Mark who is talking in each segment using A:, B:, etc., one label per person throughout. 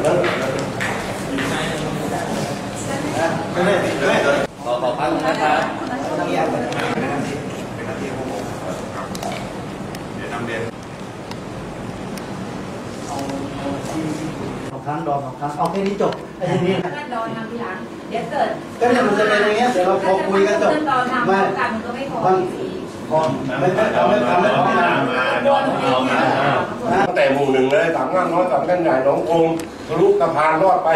A: ขออพักนะครับ
B: เป็นหน้าที่พวกผมครับเดี๋ยวนำเรียน
C: สองครั้งดอสองครั้งเอาแค่นี้จบไอ้ทีนี้
D: ถ้าดอทำทีหลังเดี๋ยวเกิด
C: ก็เนี่ยมันจะเป็นอย่างเงี้ยเดี๋ยวเราพอคุยกันจบ
D: ถ้าดอนทำพร้อมกันมันก็ไม่พอ
C: ไม่ทำไม่ทำไม่ทำไม่ทำ
E: ตั้งแต่หมู่หนึ่งเลยสามงานน้อยสามกันใหญ่หนองคงทะลุสะพานรอดไป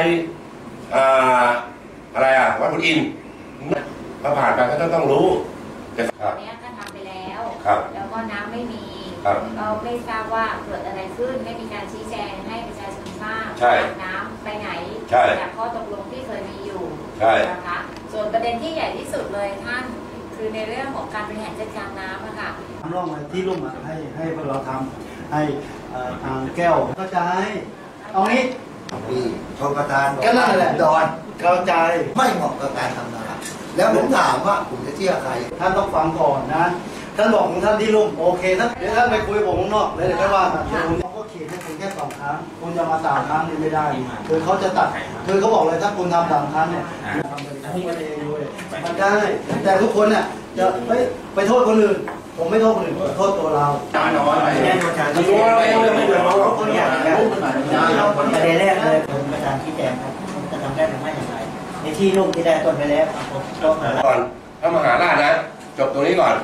E: อะไรอะวัดพุทธอินถ้าผ่านไปก็ต้องต้องรู้ครับ
D: เนี้ก็ทำไปแล้ว
E: ครับ
D: แล้วก็น้ำไม่มี
E: ครับ
D: เราไม่ทราบว่าเกิดอะไรขึ้นไม่มีการชี้แจงให้ประชาชนทราบ
E: ใช่
D: น้ำไปไหน
E: ใช่
D: จากข้อตกลงที่เคยมีอยู่
E: ใช่
D: นะคะส่วนประเด็นที่ใหญ่ที่สุดเลยท่าน คือในเรื่องของการบริหารจัดการน้ำอะค่ะ
C: ทำร่องมาที่ลุ่มอะให้ให้พวกเราทำให้เอ่อทางแก้วเข้าใจเอางี้
F: ที่ชมประธาน
C: ก็นั่นแหละ
F: ดอน
C: เข้าใจ
F: ไม่เหมาะกับการทำนาแล้วผมถามว่าผมจะเชื่อใคร
C: ท่านต้องฟังก่อนนะท่านบอกของท่านที่ลุ่มโอเคท่านเดี๋ยวท่านไปคุยกับผมข้างนอกแล้วเดี๋ยวค่อยว่ากันเดี๋ยวผม องครั้ง คุณจะมาสามครั้งนี่ไม่ได้ คือเขาจะตัด คือเขาบอกเลยถ้าคุณทำสามครั้งเนี่ยทำไปทุกประเด็นด้วยมันได้ แต่ทุกคนเนี่ยจะไปไปโทษคนอื่น ผมไม่โทษคนอื่นผมโทษตัวเรา
E: รู้ว่าไม่ไม่ไม่เดือดร้อนหรอก
C: คนอย่างนี้
G: ประเด็นแรกเลยผมประธานชี้แจงครับจะทำได้หรือไม่อย่างไร ในที่ลุ่มที่ได้ต้นไปแล้วผมต้องหา
E: ก่อนถ้ามหาราชนะจบตรงนี้ก่อน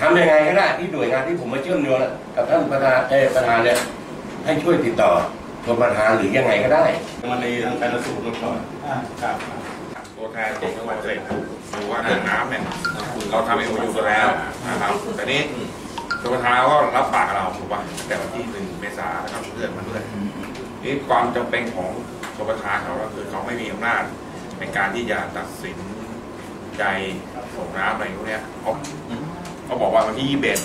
E: ทำยังไงก็ได้ที่หน่วยงานที่ผมมาเชื่อมโยงน่ะกับท่านประธานเออประธานเนี่ย ให้ช่วยติดต่อชมประธานหรือยังไงก็ได้
B: มันในทางการสูตรก่อน
C: อ่า
B: ครับตัวแทนของจังหวัดเลยดูว่าเรื่องน้ำเนี่ยเราทำเองอยู่กันแล้วนะครับแต่นี้ตัวประธานก็รับปากกับเราถูกป่ะแต่วันที่หนึ่งเมษายนนะครับเลื่อนมาเรื่อยนี่ความจำเป็นของตัวประธานเขาก็คือเขาไม่มีอำนาจในการที่จะตัดสินใจส่งน้ำอะไรพวกเนี้ยเขาเขาบอกว่าวันที่ยี่สิบเอ็ด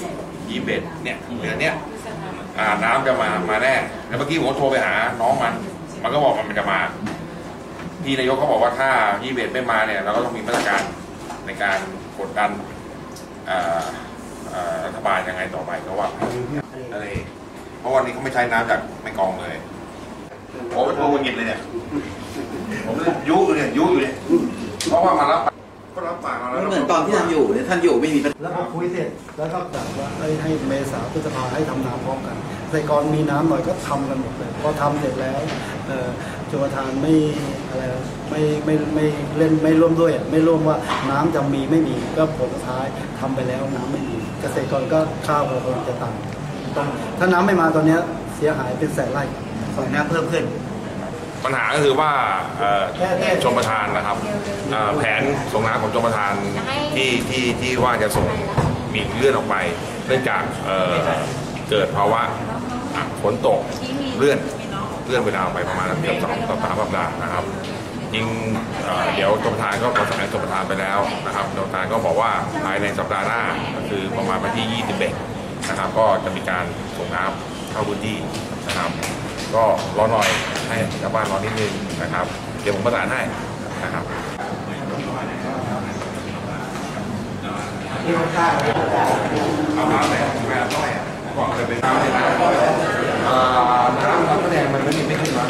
B: ยี่สิบเอ็ดเนี่ยเดือนเนี้ย อ่าน้ำจะมามาแน่แล้วเมื่อกี้ผมโทรไปหา น้องมัน มันก็บอกว่ามันจะมาพี่นายกเขาบอกว่าถ้ายี่เบตไม่มาเนี่ยเราก็ต้องมีมาตรการในการกดดันเอ่อเอ่อรัฐบาลยังไงต่อไปเขาว่าอะไรเพราะวันนี้เขาไม่ใช้น้ำจากแม่กองเลยผมไปโทรมากินเลยเนี่ยผมยุอยู่เนี่ยยุอยู่เนี่ยเพราะว่ามารับ
A: ตอนที่ท่านอยู่เนี่ยท่านอยู่ไม่มีปัญหา
C: แล้วพอคุยเสร็จแล้วก็แบบว่าให้เมษาพฤษภาให้ทำนาพร้อมกันแต่ก่อนมีน้ำหน่อยก็ทำกันหมดเลยพอทำเสร็จแล้วจุลทานไม่อะไรไม่ไม่ไม่เล่นไม่ร่วมด้วยไม่ร่วมว่าน้ำจะมีไม่มีก็ผลสุดท้ายทำไปแล้วน้ำไม่มี เกษตรกรก็ข้าวเราคงจะต่ำต้องถ้าน้ำไม่มาตอนนี้เสียหายเป็นแสนไร่
G: ของน้ำเพิ่มขึ้น
B: ปัญหาก็คือว่าเอ่อชมประธานนะครับเอ่อแผนส่งน้ำของชมประธานที่ที่ที่ว่าจะส่งมีเลื่อนออกไป เนื่องจากเอ่อเกิดภาวะอะฝนตกเลื่อนเลื่อนเวลาไปประมาณเกือบสองต่อสามสัปดาห์นะครับยิงเอ่อเดี๋ยวชมประธานก็ประสานชมประธานไปแล้วนะครับชมประธานก็บอกว่าภายในสัปดาห์หน้าก็คือประมาณวันที่ 21 นะครับ ก็จะมีการส่งน้ำเข้าพื้นที่นะครับ ก็รอหน่อย ให้ชาวบ้านรอนิดนึงนะครับ เดี๋ยวผมประสานให้นะครับเอาน้ำไหนแม่ต้อยอะก่อนเคยเป็นน้ำในน้ำต้อยอ่าน้ำน้ำแดงมันไม่มีไม่ขึ้นมา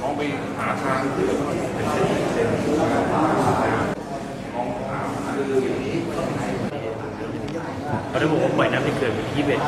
B: ลองไปหาทางที่เป็นเส้นเส้นลองหาคืออย่างนี้
H: เพราะถ้าผมปล่อยน้ำในเขื่อนยี่สิบเอ็ด